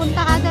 punta ka